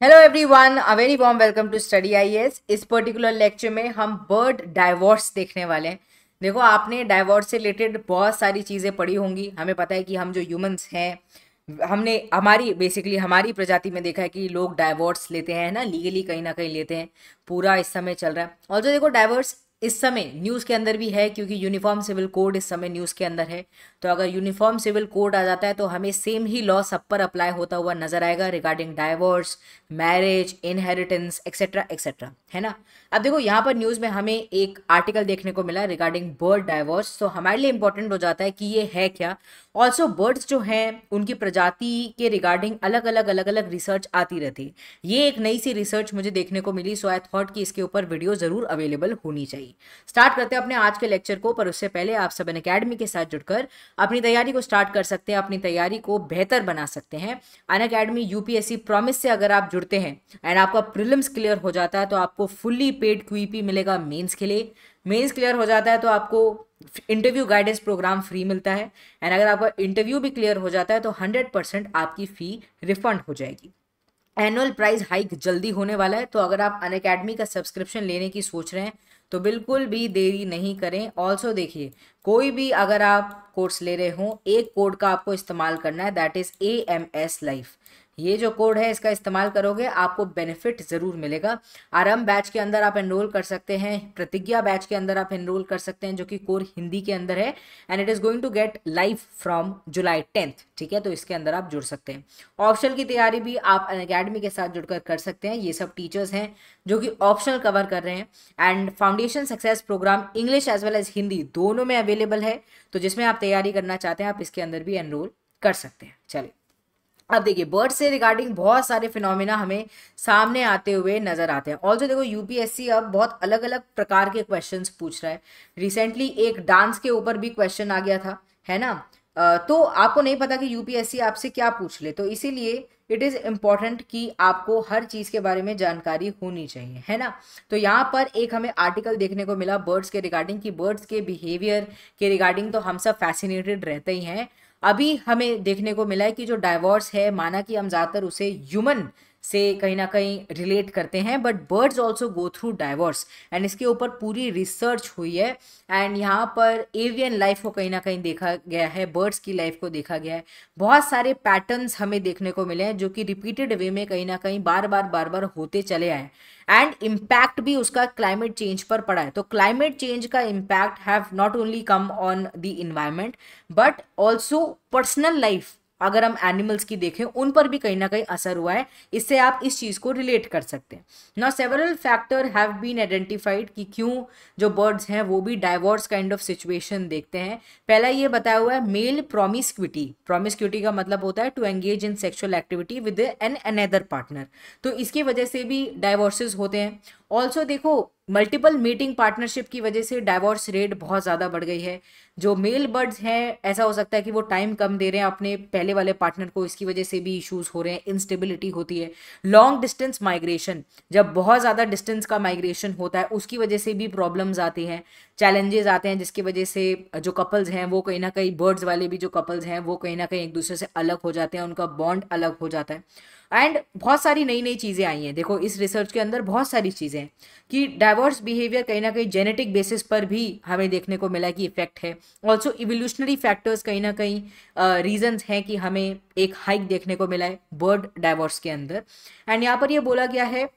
Hello everyone a very warm welcome to study IAS इस particular lecture में हम bird divorce देखने वाले हैं। देखो, आपने डाइवोर्स से रिलेटेड बहुत सारी चीज़ें पढ़ी होंगी। हमें पता है कि हम जो ह्यूमंस हैं, हमने हमारी बेसिकली हमारी प्रजाति में देखा है कि लोग डाइवोर्स लेते हैं ना? लीगली कहीं ना कहीं लेते हैं। पूरा इस समय चल रहा है। और जो देखो डाइवोर्स इस समय न्यूज़ के अंदर भी है, क्योंकि यूनिफॉर्म सिविल कोड इस समय न्यूज़ के अंदर है। तो अगर यूनिफॉर्म सिविल कोड आ जाता है तो हमें सेम ही लॉ सब पर अप्लाई होता हुआ नज़र आएगा regarding divorce marriage inheritance etcetera etcetera है ना? अब देखो, यहाँ पर न्यूज़ में हमें एक आर्टिकल देखने को मिला रिगार्डिंग बर्ड डाइवोर्स तो हमारे लिए इंपॉर्टेंट हो जाता है कि ये है क्या? ऑल्सो बर्ड्स जो हैं, उनकी प्रजाति के रिगार्डिंग अलग अलग अलग अलग रिसर्च आती रहती। है ये एक नई सी रिसर्च मुझे देखने को मिली सो आई थॉट कि इसके ऊपर वीडियो ज़रूर अवेलेबल होनी चाहिए। स्टार्ट करते हैं अपने आज के लेक्चर को, पर उससे पहले आप सब अकेडमी के साथ जुड़कर अपनी तैयारी को स्टार्ट कर सकते हैं, अपनी तैयारी को बेहतर बना सकते हैं। अन अकेडमी यूपीएससी प्रॉमिस से अगर आप जुड़ते हैं एंड आपका प्रिलिम्स क्लियर हो जाता है तो आपको फुल्ली पेड क्यूपी मिलेगा मेंस के लिए। मेंस क्लियर हो जाता है तो आपको इंटरव्यू गाइडेंस प्रोग्राम फ्री मिलता है। एंड अगर आपका इंटरव्यू भी क्लियर हो जाता है तो हंड्रेड परसेंट आपकी फ़ी रिफंड हो जाएगी। एनुअल प्राइस हाइक जल्दी होने वाला है तो अगर आप अन अकेडमी का सब्सक्रिप्शन लेने की सोच रहे हैं तो बिल्कुल भी देरी नहीं करें। ऑल्सो देखिए, कोई भी अगर आप कोर्स ले रहे हो, एक कोड का आपको इस्तेमाल करना है that is A M S life ये जो कोड है, इसका इस्तेमाल करोगे, आपको बेनिफिट ज़रूर मिलेगा। आरम बैच के अंदर आप एनरोल कर सकते हैं, प्रतिज्ञा बैच के अंदर आप एनरोल कर सकते हैं, जो कि कोर हिंदी के अंदर है and it is going to get live from July tenth ठीक है? तो इसके अंदर आप जुड़ सकते हैं। ऑप्शनल की तैयारी भी आप अकेडमी के साथ जुड़कर कर सकते हैं, ये सब टीचर्स हैं, जो कि ऑप्शनल कवर कर रहे हैं and foundation success programme English as well as Hindi दोनों में अवेलेबल है तो जिसमें आप तैयारी करना चाहते हैं, आप इसके अंदर भी एनरोल कर सकते हैं। चलिए। अब देखिए बर्ड से रिगार्डिंग बहुत सारे फिनोमिना हमें सामने आते हुए नज़र आते हैं। ऑल्सो देखो यूपीएससी अब बहुत अलग अलग प्रकार के क्वेश्चंस पूछ रहा है। रिसेंटली एक डांस के ऊपर भी क्वेश्चन आ गया था, है ना? तो आपको नहीं पता कि यूपीएससी आपसे क्या पूछ ले तो इसीलिए इट इज़ इंपॉर्टेंट कि आपको हर चीज़ के बारे में जानकारी होनी चाहिए, है ना? तो यहाँ पर एक हमें आर्टिकल देखने को मिला बर्ड्स के रिगार्डिंग कि बर्ड्स के बिहेवियर के रिगार्डिंग तो हम सब फैसिनेटेड रहते ही हैं। अभी हमें देखने को मिला है कि जो डाइवोर्स है, माना कि हम ज़्यादातर उसे ह्यूमन से कहीं ना कहीं रिलेट करते हैं but birds also go through divorce and इसके ऊपर पूरी रिसर्च हुई है। एंड यहाँ पर एवियन लाइफ को कहीं ना कहीं देखा गया है बर्ड्स की लाइफ को देखा गया है। बहुत सारे पैटर्न्स हमें देखने को मिले हैं, जो कि रिपीटेड वे में कहीं ना कहीं बार बार बार बार होते चले आए एंड इम्पैक्ट भी उसका क्लाइमेट चेंज पर पड़ा है। तो क्लाइमेट चेंज का impact have not only come on the environment but also personal life अगर हम एनिमल्स की देखें, उन पर भी कहीं ना कहीं असर हुआ है। इससे आप इस चीज़ को रिलेट कर सकते हैं। ना several factor have been identified कि क्यों जो बर्ड्स हैं, वो भी डाइवोर्स काइंड ऑफ़ सिचुएशन देखते हैं। पहला ये बताया हुआ है मेल प्रोमिस्क्विटी प्रोमिस्क्विटी का मतलब होता है to engage in sexual activity with an another partner तो इसकी वजह से भी डाइवोर्सेज होते हैं। ऑल्सो देखो मल्टीपल मीटिंग पार्टनरशिप की वजह से डाइवोर्स रेट बहुत ज़्यादा बढ़ गई है। जो मेल बर्ड्स हैं, ऐसा हो सकता है कि वो टाइम कम दे रहे हैं, अपने पहले वाले पार्टनर को इसकी वजह से भी इश्यूज़ हो रहे हैं इंस्टेबिलिटी होती है। लॉन्ग डिस्टेंस माइग्रेशन जब बहुत ज़्यादा डिस्टेंस का माइग्रेशन होता है, उसकी वजह से भी प्रॉब्लम्स आती हैं चैलेंजेस आते हैं, जिसकी वजह से जो कपल्स हैं, वो कहीं ना कहीं बर्ड्स वाले भी जो कपल्स हैं, वो कहीं ना कहीं एक दूसरे से अलग हो जाते हैं, उनका बॉन्ड अलग हो जाता है। एंड बहुत सारी नई नई चीज़ें आई हैं। देखो, इस रिसर्च के अंदर बहुत सारी चीज़ें हैं कि डाइवर्स बिहेवियर कहीं ना कहीं जेनेटिक बेसिस पर भी हमें देखने को मिला कि इफ़ेक्ट है। ऑल्सो इवोल्यूशनरी फैक्टर्स कहीं ना कहीं रीजंस हैं कि हमें एक हाइक देखने को मिला है बर्ड डाइवर्स के अंदर। एंड यहाँ पर यह बोला गया है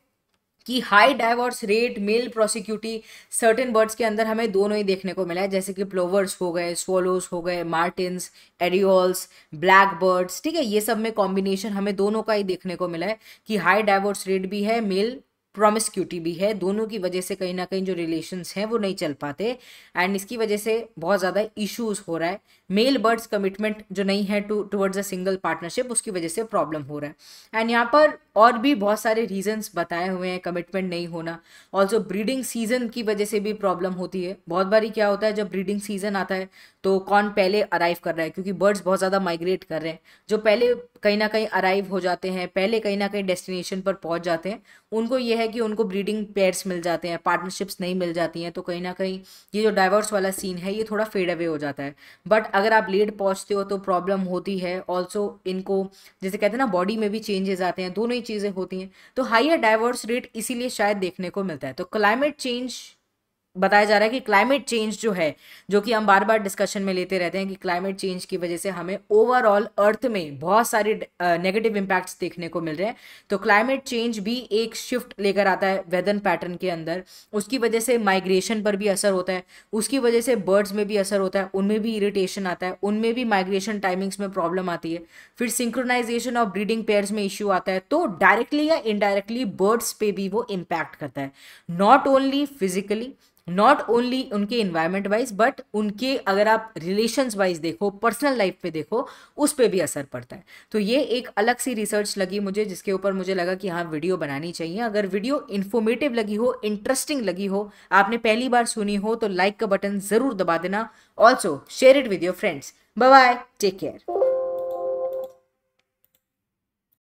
कि high divorce rate male promiscuity certain birds के अंदर हमें दोनों ही देखने को मिला है। जैसे कि प्लोवर्स हो गए स्वोलोज हो गए मार्टिन्स एडियोल्स ब्लैक बर्ड्स ठीक है? ये सब में कॉम्बिनेशन हमें दोनों का ही देखने को मिला है कि हाई डाइवर्स रेट भी है मेल प्रोमिस्क्यूटी भी है, दोनों की वजह से कहीं ना कहीं जो रिलेशंस हैं वो नहीं चल पाते एंड इसकी वजह से बहुत ज़्यादा इश्यूज़ हो रहा है। मेल बर्ड्स कमिटमेंट जो नहीं है to towards a single partnership उसकी वजह से प्रॉब्लम हो रहा है। एंड यहाँ पर और भी बहुत सारे रीजंस बताए हुए हैं कमिटमेंट नहीं होना। ऑल्सो ब्रीडिंग सीज़न की वजह से भी प्रॉब्लम होती है। बहुत बारी क्या होता है, जब ब्रीडिंग सीज़न आता है तो कौन पहले अराइव कर रहा है? क्योंकि बर्ड्स बहुत ज़्यादा माइग्रेट कर रहे हैं। जो पहले कहीं ना कहीं अराइव हो जाते हैं, पहले कहीं ना कहीं डेस्टिनेशन पर पहुँच जाते हैं उनको ये है कि उनको ब्रीडिंग पेयर्स मिल जाते हैं पार्टनरशिप्स नहीं मिल जाती हैं तो कहीं ना कहीं ये जो डाइवर्स वाला सीन है, ये थोड़ा फेड अवे हो जाता है। बट अगर आप लेट पहुँचते हो तो प्रॉब्लम होती है। ऑल्सो इनको, जैसे कहते हैं ना बॉडी में भी चेंजेस आते हैं, दोनों ही चीज़ें होती हैं। तो हाइयर डाइवर्स रेट इसीलिए शायद देखने को मिलता है। तो क्लाइमेट चेंज बताया जा रहा है कि क्लाइमेट चेंज जो है, जो कि हम बार बार डिस्कशन में लेते रहते हैं कि क्लाइमेट चेंज की वजह से हमें ओवरऑल अर्थ में बहुत सारे नेगेटिव इम्पैक्ट्स देखने को मिल रहे हैं। तो क्लाइमेट चेंज भी एक शिफ्ट लेकर आता है वेदर पैटर्न के अंदर। उसकी वजह से माइग्रेशन पर भी असर होता है। उसकी वजह से बर्ड्स में भी असर होता है। उनमें भी इरिटेशन आता है। उनमें भी माइग्रेशन टाइमिंग्स में प्रॉब्लम आती है। फिर सिंक्रोनाइजेशन ऑफ़ ब्रीडिंग पेयर्स में इश्यू आता है। तो डायरेक्टली या इनडायरेक्टली बर्ड्स पे भी वो इम्पैक्ट करता है। Not only physically not only उनके इन्वायरमेंट वाइज बट उनके अगर आप रिलेशंस वाइज देखो पर्सनल लाइफ पे देखो, उस पर भी असर पड़ता है। तो ये एक अलग सी रिसर्च लगी मुझे, जिसके ऊपर मुझे लगा कि हाँ वीडियो बनानी चाहिए। अगर वीडियो इन्फॉर्मेटिव लगी हो इंटरेस्टिंग लगी हो, आपने पहली बार सुनी हो तो लाइक का बटन ज़रूर दबा देना। Also share it with your friends bye take care